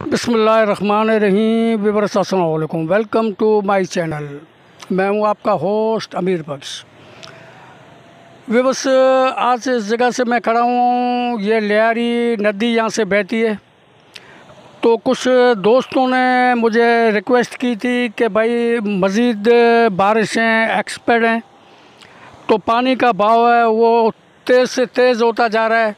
बिसमीम विवरसलकुम welcome to my channel. मैं हूँ आपका होस्ट अमीर बख्श। विवस आज इस जगह से मैं खड़ा हूँ। ये लियारी नदी यहाँ से बहती है। तो कुछ दोस्तों ने मुझे रिक्वेस्ट की थी कि भाई मज़ीद बारिशें एक्सपर्ट हैं। तो पानी का भाव है, वो तेज़ से तेज़ होता जा रहा है।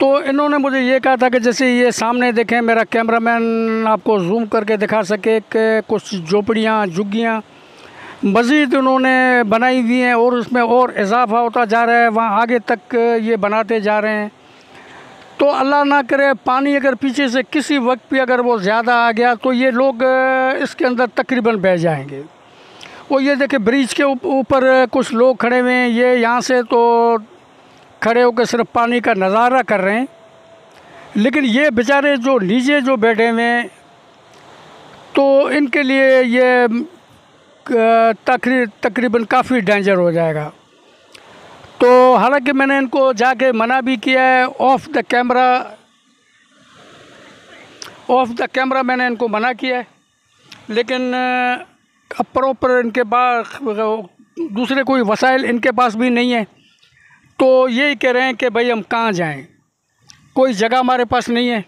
तो इन्होंने मुझे ये कहा था कि जैसे ये सामने देखें, मेरा कैमरामैन आपको जूम करके दिखा सके कि कुछ झोपड़ियाँ, झुग्गियाँ मज़ीद उन्होंने बनाई हुई हैं और उसमें और इजाफा होता जा रहा है, वहाँ आगे तक ये बनाते जा रहे हैं। तो अल्लाह ना करे, पानी अगर पीछे से किसी वक्त भी अगर वो ज़्यादा आ गया तो ये लोग इसके अंदर तकरीबन बह जाएँगे। वो ये देखे, ब्रिज के ऊपर कुछ लोग खड़े हुए हैं, ये यहाँ से तो खड़े होकर सिर्फ़ पानी का नज़ारा कर रहे हैं। लेकिन ये बेचारे जो नीचे जो बैठे हुए हैं तो इनके लिए ये तकरी, तकरीबन काफ़ी डेंजर हो जाएगा। तो हालाँकि मैंने इनको जाके मना भी किया है off the camera off the camera मैंने इनको मना किया है। लेकिन प्रॉपर इनके पास, दूसरे कोई वसाइल इनके पास भी नहीं है। तो यही कह रहे हैं कि भाई हम कहाँ जाएँ? कोई जगह हमारे पास नहीं है।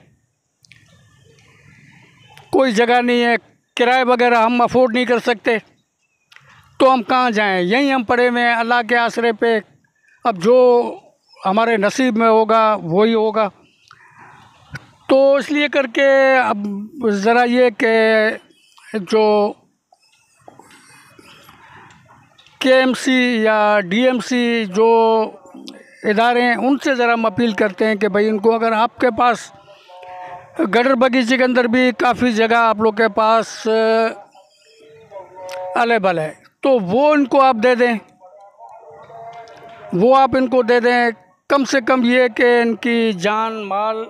कोई जगह नहीं है। किराए वगैरह हम अफोर्ड नहीं कर सकते। तो हम कहाँ जाएँ? यहीं हम पड़े हुए हैं अल्लाह के आसरे पे। अब जो हमारे नसीब में होगा, वही होगा। तो इसलिए करके अब ज़रा ये कि जो के या डीएमसी जो इदारे हैं, उनसे ज़रा हम अपील करते हैं कि भाई इनको अगर आपके पास गडर बगीचे के अंदर भी काफ़ी जगह आप लोग के पास अलेबल है तो वो इनको आप दे दें। वो आप इनको दे दें, कम से कम ये कि इनकी जान, माल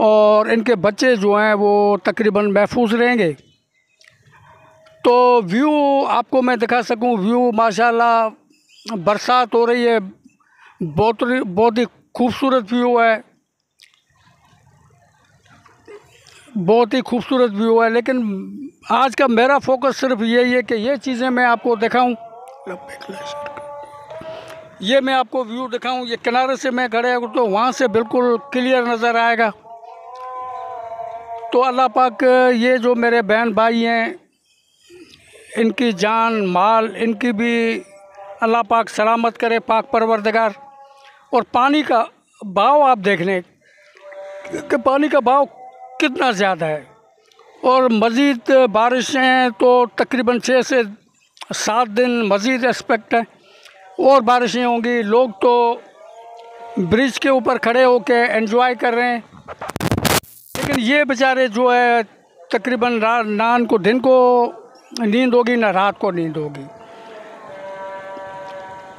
और इनके बच्चे जो हैं वो तकरीबन महफूज रहेंगे। तो व्यू आपको मैं दिखा सकूँ, व्यू माशाल्लाह बरसात हो रही है बहुत बहुत ही खूबसूरत व्यू है। बहुत ही खूबसूरत व्यू है, लेकिन आज का मेरा फोकस सिर्फ़ यही है कि ये चीज़ें मैं आपको दिखाऊँ। ये मैं आपको व्यू दिखाऊँ, ये किनारे से मैं खड़े हूँ तो वहाँ से बिल्कुल क्लियर नज़र आएगा। तो अल्लाह पाक, ये जो मेरे बहन भाई हैं, इनकी जान, माल, इनकी भी अल्लाह पाक सलामत करे, पाक परवरदगार। और पानी का भाव आप देख लें कि पानी का भाव कितना ज़्यादा है। और मज़ीद बारिशें तो तकरीबन छः से सात दिन मज़ीद एक्सपेक्ट है। और बारिशें होंगी, लोग तो ब्रिज के ऊपर खड़े होकर एंजॉय कर रहे हैं। लेकिन ये बेचारे जो है, तकरीबन रात ना को दिन को नींद होगी, ना रात को नींद होगी।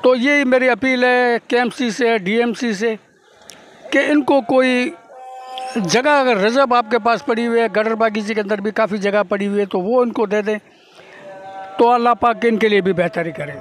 तो ये मेरी अपील है के से डीएमसी से, कि इनको कोई जगह अगर रिज़र्व आपके पास पड़ी हुई है, गडर बागीचे के अंदर भी काफ़ी जगह पड़ी हुई है तो वो इनको दे दें। तो अल्लाह पाक इनके लिए भी बेहतरी करें।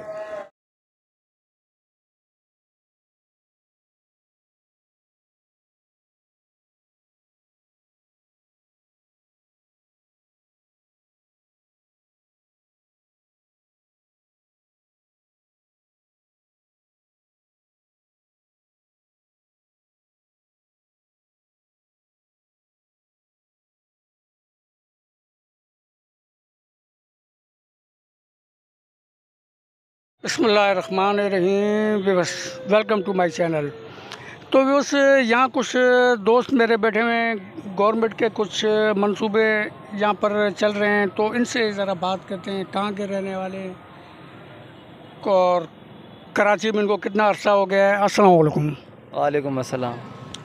बसमीम बस वेलकम टू माय चैनल। तो बस यहाँ कुछ दोस्त मेरे बैठे हुए हैं गवर्नमेंट के कुछ मंसूबे यहाँ पर चल रहे हैं तो इनसे ज़रा बात करते हैं कहाँ के रहने वाले और कराची में इनको कितना अरसा हो गया है अस्सलाम वालेकुम अस्सलाम।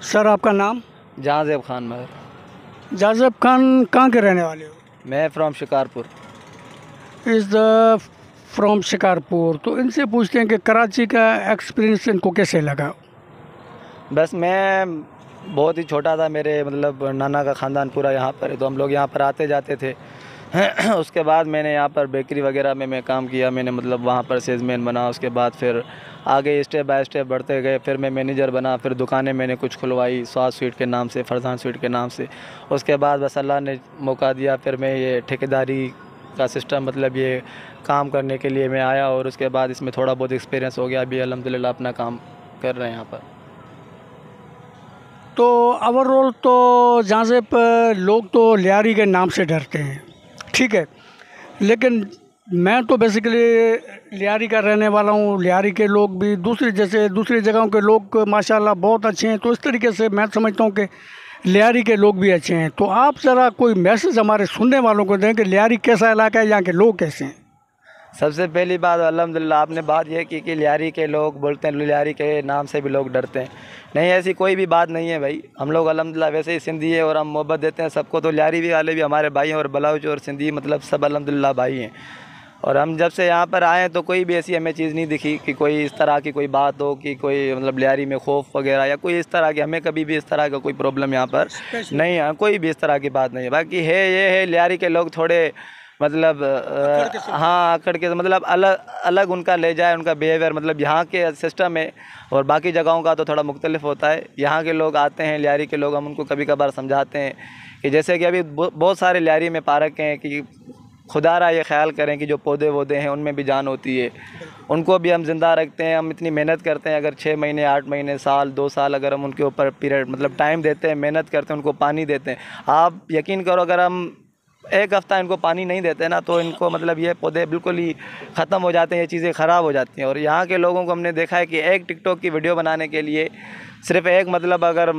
सर आपका नाम? जहाज़ेब खान मगर। जाजेब खान कहाँ के रहने वाले हो? मैं from Shikarpur. Is the from Shikarpur तो इनसे पूछते हैं कि कराची का एक्सपीरियंस इनको कैसे लगा? बस मैं बहुत ही छोटा था, मेरे मतलब नाना का ख़ानदान पूरा यहाँ पर है तो हम लोग यहाँ पर आते जाते थे। उसके बाद मैंने यहाँ पर बेकरी वगैरह में मैं काम किया, मैंने मतलब वहाँ पर सेल्समैन बना, उसके बाद फिर आगे स्टेप बाय स्टेप बढ़ते गए, फिर मैं मैनेजर बना, फिर दुकानें मैंने कुछ खुलवाई स्वाद स्वीट के नाम से फरजान स्वीट के नाम से। उसके बाद बस अल्लाह ने मौका दिया, फिर मैं ये ठेकेदारी का सिस्टम मतलब ये काम करने के लिए मैं आया और उसके बाद इसमें थोड़ा बहुत एक्सपीरियंस हो गया। अभी अलहमदिल्ला अपना काम कर रहे हैं यहाँ पर। तो ओवरऑल तो जहाँ से लोग तो लियारी के नाम से डरते हैं, ठीक है? लेकिन मैं तो बेसिकली लियारी का रहने वाला हूँ। लियारी के लोग भी दूसरी जैसे, दूसरी जगहों के लोग माशाल्लाह बहुत अच्छे हैं। तो इस तरीके से मैं समझता हूँ कि लियारी के लोग भी अच्छे हैं। तो आप ज़रा कोई मैसेज हमारे सुनने वालों को दें कि लियारी कैसा इलाका है, यहाँ के लोग कैसे हैं? सबसे पहली बात अलहमदिल्ला आपने बात यह की कि लियारी के लोग बोलते हैं, लियारी के नाम से भी लोग डरते हैं। नहीं, ऐसी कोई भी बात नहीं है भाई। हम लोग अल्हम्दुलिल्लाह वैसे ही सिंधी है और हम मोहब्बत देते हैं सबको तो लियारी भी वाले भी हमारे भाई हैं और बलाउच और सिंधी मतलब सब अल्हम्दुलिल्लाह भाई हैं। और हम जब से यहाँ पर आए हैं तो कोई भी ऐसी हमें चीज़ नहीं दिखी कि कोई इस तरह की कोई बात हो कि कोई मतलब लियारी में खौफ वगैरह या कोई इस तरह की हमें कभी भी इस तरह का कोई प्रॉब्लम यहाँ पर नहीं है। कोई भी इस तरह की बात नहीं है। बाकी है ये है लियारी के लोग थोड़े मतलब हाँ आकड़ के मतलब अलग अलग उनका ले जाए उनका बिहेवियर मतलब यहाँ के सिस्टम है और बाकी जगहों का तो थोड़ा मुख्तलिफ़ होता है। यहाँ के लोग आते हैं लियारी के लोग हम उनको कभी कभार समझाते हैं कि जैसे कि अभी बहुत सारे लियारी में पार्क हैं कि खुदारा ये ख्याल करें कि जो पौधे वौधे हैं, उनमें भी जान होती है। उनको भी हम ज़िंदा रखते हैं, हम इतनी मेहनत करते हैं, अगर छः महीने, आठ महीने, साल, दो साल अगर हम उनके ऊपर पीरियड मतलब टाइम देते हैं, मेहनत करते हैं, उनको पानी देते हैं। आप यकीन करो, अगर हम एक हफ़्ता इनको पानी नहीं देते ना तो इनको मतलब ये पौधे बिल्कुल ही ख़त्म हो जाते हैं, ये चीज़ें ख़राब हो जाती हैं। और यहाँ के लोगों को हमने देखा है कि एक टिकटॉक की वीडियो बनाने के लिए सिर्फ़ एक मतलब अगर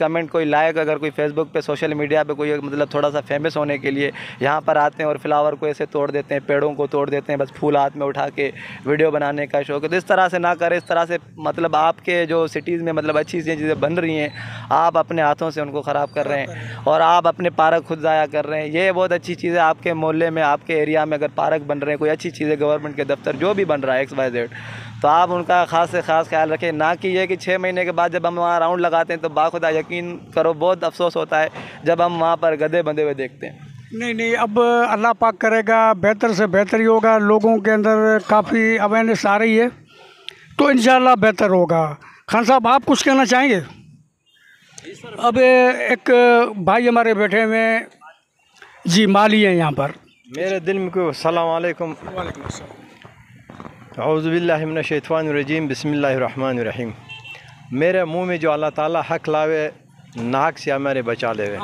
कमेंट कोई लाइक अगर कोई फेसबुक पे सोशल मीडिया पे कोई मतलब थोड़ा सा फ़ेमस होने के लिए यहाँ पर आते हैं और फ्लावर को ऐसे तोड़ देते हैं, पेड़ों को तोड़ देते हैं, बस फूल हाथ में उठा के वीडियो बनाने का शौक है। तो इस तरह से ना करें, इस तरह से मतलब आपके जो सिटीज़ में मतलब अच्छी सी चीज़ें बन रही हैं, आप अपने हाथों से उनको ख़राब कर रहे हैं और आप अपने पार्क खुद ज़ाया कर रहे हैं। ये बहुत अच्छी चीज़ है, आपके मोहल्ले में, आपके एरिया में अगर पार्क बन रहे हैं, कोई अच्छी चीज़ गवर्नमेंट के दफ्तर जो भी बन रहा है एक्स वाई जेड तो आप उनका ख़ास से ख़ास ख्याल रखें ना कि ये कि छः महीने के बाद जब हम वहाँ राउंड लगाते हैं तो बाखुदा यकीन करो बहुत अफसोस होता है जब हम वहाँ पर गधे बंधे हुए देखते हैं। नहीं नहीं अब अल्लाह पाक करेगा बेहतर से बेहतर ही होगा लोगों के अंदर काफ़ी अवेयरनेस आ रही है तो इन बेहतर होगा। खान साहब आप कुछ कहना चाहेंगे? अब एक भाई हमारे बैठे हुए जी माली हैं यहाँ पर। मेरे दिल में को सलामकुम अज़बिल्लिनशैतवानरजीम बसमीम मेरे मुँह में जो अल्लाह ताला हक लावे नाक से हमारे बचा लेवे।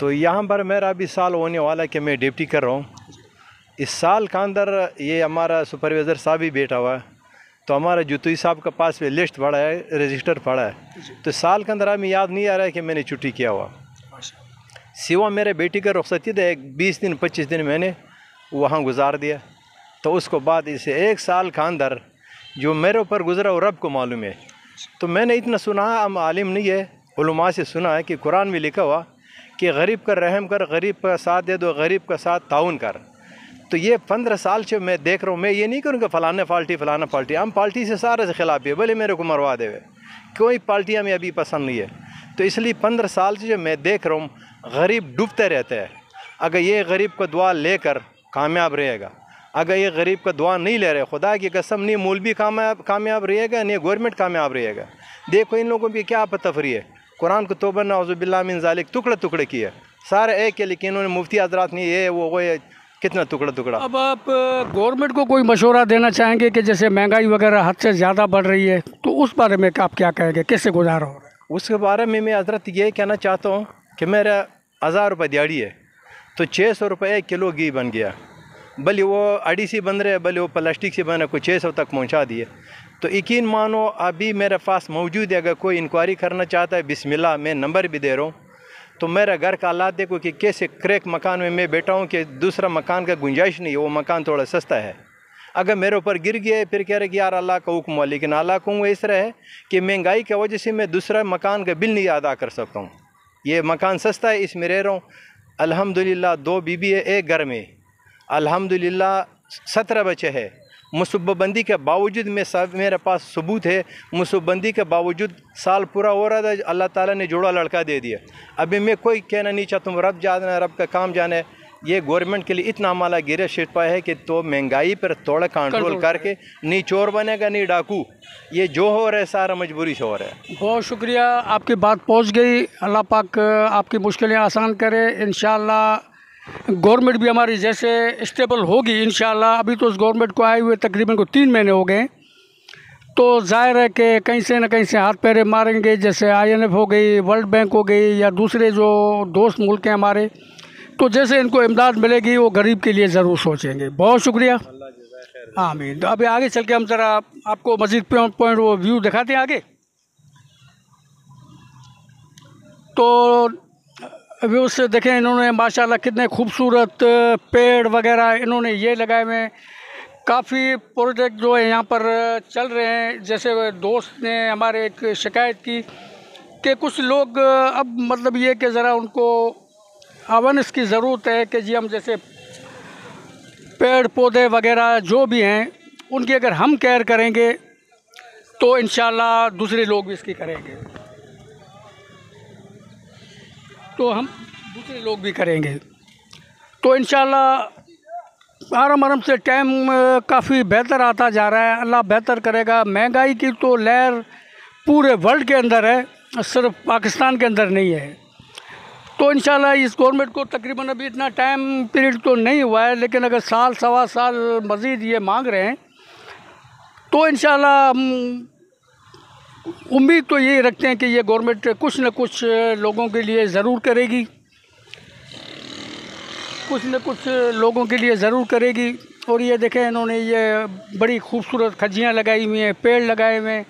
तो यहाँ पर मेरा अभी साल होने वाला है कि मैं ड्यूटी कर रहा हूँ। इस साल का अंदर ये हमारा सुपरवाइज़र साहब ही बैठा हुआ है। तो हमारा जुतुई साहब के पास में लिस्ट पड़ा है रजिस्टर पड़ा है। तो साल के अंदर हमें याद नहीं आ रहा है कि मैंने छुट्टी किया हुआ। सिवा मेरे बेटी का रुखसती था एक बीस दिन पच्चीस दिन मैंने वहाँ गुजार दिया। तो उसको बाद इसे एक साल का अंदर जो मेरे ऊपर गुजरा वो रब को मालूम है। तो मैंने इतना सुना हम आलिम नहीं है से सुना है कि कुरान में लिखा हुआ कि गरीब का रहम कर, गरीब का साथ दे दो, गरीब का साथ ताउन कर। तो ये पंद्रह साल से मैं देख रहा हूँ, मैं ये नहीं करूँगा फलाना पार्टी फलाना पार्टी। हम पार्टी से सारे से खिलाफ है, भले मेरे को मरवा देवे कोई पार्टियाँ में अभी पसंद नहीं है। तो इसलिए पंद्रह साल से जो मैं देख रहा हूँ, गरीब डूबते रहते हैं। अगर ये गरीब का दुआ लेकर कामयाब रहेगा। अगर ये गरीब का दुआ नहीं ले रहे खुदा की कसम नहीं मौलवी कामयाब कामयाब रहेगा नहीं गवर्नमेंट कामयाब रहेगा। देखो इन लोगों की क्या तफरी है। कुरान को तोबा नाउज़ुबिल्ला मिन जालिक टुकड़े टुकड़े किए सारे एक है लेकिन उन्होंने मुफ्ती हजरात नहीं ये वो वो ये कितना टुकड़ा टुकड़ा। अब आप गवर्नमेंट को कोई मशवरा देना चाहेंगे कि जैसे महँगाई वगैरह हद से ज़्यादा बढ़ रही है तो उस बारे में आप क्या कहेंगे? कैसे गुजारा हो रहा है? उसके बारे में मैं हज़रत ये कहना चाहता हूँ कि मेरा हज़ार रुपये दिहाड़ी है तो छः सौ रुपये एक किलो घी बन गया। भले वो अड़ी सी बन रहे भले वो प्लास्टिक से बन रहे, कोई छः सौ तक पहुँचा दिए। तो यकीन मानो, अभी मेरे पास मौजूद है, अगर कोई इंक्वायरी करना चाहता है, बिस्मिल्लाह, मैं नंबर भी दे रहा हूँ। तो मेरा घर का हालात देखो कि कैसे क्रैक मकान में मैं बैठा हूँ कि दूसरा मकान का गुंजाइश नहीं है वो मकान थोड़ा सस्ता है। अगर मेरे ऊपर गिर गया फिर कह रहे कि यार अल्लाह का हुक्म हुआ, लेकिन अल्लाह का इस तरह है कि महँगाई की वजह से मैं दूसरा मकान का बिल नहीं अदा कर सकता हूँ। ये मकान सस्ता है, इसमें रह रहा हूँ। अल्हम्दुलिल्लाह, दो बीबी है, एक घर में। अल्हम्दुलिल्लाह सत्रह बच्चे हैं। मुसबबंदी के बावजूद में सब मेरे पास सबूत है। मुसबंदी के बावजूद साल पूरा हो रहा था अल्लाह ताला ने जोड़ा लड़का दे दिया। अभी मैं कोई कहना नहीं चाहता हूँ रब जाना रब का काम जाने। ये गवर्नमेंट के लिए इतना माला गिरे शिट पाया है कि तो महँगाई पर थोड़ा कंट्रोल करके नहीं चोर बनेगा नहीं डाकू। ये जो हो रहा है सारा मजबूरी से हो रहा है। बहुत शुक्रिया आपकी बात पहुँच गई। अल्लाह पाक आपकी मुश्किलें आसान करे। इन गवर्नमेंट भी हमारी जैसे स्टेबल होगी इन अभी तो उस गवर्नमेंट को आए हुए तकरीबन को तीन महीने हो गए। तो ज़ाहिर है कि कहीं से ना कहीं से हाथ पैरे मारेंगे, जैसे आईएमएफ हो गई वर्ल्ड बैंक हो गई, या दूसरे जो दोस्त मुल्क हैं हमारे। तो जैसे इनको इमदाद मिलेगी, वो गरीब के लिए ज़रूर सोचेंगे। बहुत शुक्रिया। आमीन। तो अभी आगे चल के हम ज़रा आपको मजीद पॉइंट वो व्यू दिखाते हैं आगे। तो अभी उससे देखें, इन्होंने माशाल्लाह कितने खूबसूरत पेड़ वगैरह इन्होंने ये लगाए हुए हैं। काफ़ी प्रोजेक्ट जो है यहाँ पर चल रहे हैं। जैसे दोस्त ने हमारे एक शिकायत की कि कुछ लोग अब मतलब ये कि ज़रा उनको अवेयरनेस की ज़रूरत है कि जी हम जैसे पेड़ पौधे वगैरह जो भी हैं, उनकी अगर हम केयर करेंगे तो इन दूसरे लोग भी इसकी करेंगे। तो हम दूसरे लोग भी करेंगे। तो इन आराम आराम से टाइम काफ़ी बेहतर आता जा रहा है। अल्लाह बेहतर करेगा। महँगाई की तो लहर पूरे वर्ल्ड के अंदर है, सिर्फ़ पाकिस्तान के अंदर नहीं है। तो इन इस गवर्नमेंट को तकरीबन अभी इतना टाइम पीरियड तो नहीं हुआ है, लेकिन अगर साल, सवा साल मज़ीद ये मांग रहे हैं तो इन उम्मीद तो यही रखते हैं कि ये गवर्नमेंट कुछ न कुछ लोगों के लिए ज़रूर करेगी। कुछ न कुछ लोगों के लिए ज़रूर करेगी। और ये देखें, इन्होंने ये बड़ी खूबसूरत खजियाँ लगाई हुई हैं, पेड़ लगाए हुए हैं।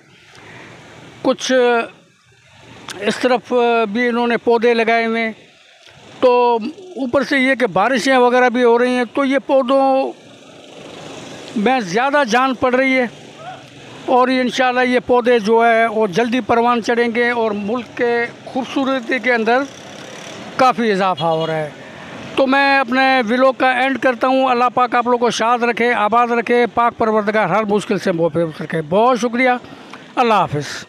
कुछ इस तरफ़ भी इन्होंने पौधे लगाए हुए हैं। तो ऊपर से ये कि बारिशें वगैरह भी हो रही हैं तो ये पौधों में ज़्यादा जान पड़ रही है। और इन ये पौधे जो है, वो जल्दी परवान चढ़ेंगे और मुल्क के खूबसूरती के अंदर काफ़ी इजाफा हो रहा है। तो मैं अपने विलोक का एंड करता हूँ। अल्लाह पाक आप लोग को शाद रखे, आबाद रखे। पाक परवरदगार, हर मुश्किल से मोहफे रखे। बहुत शुक्रिया। अल्लाह हाफिज़।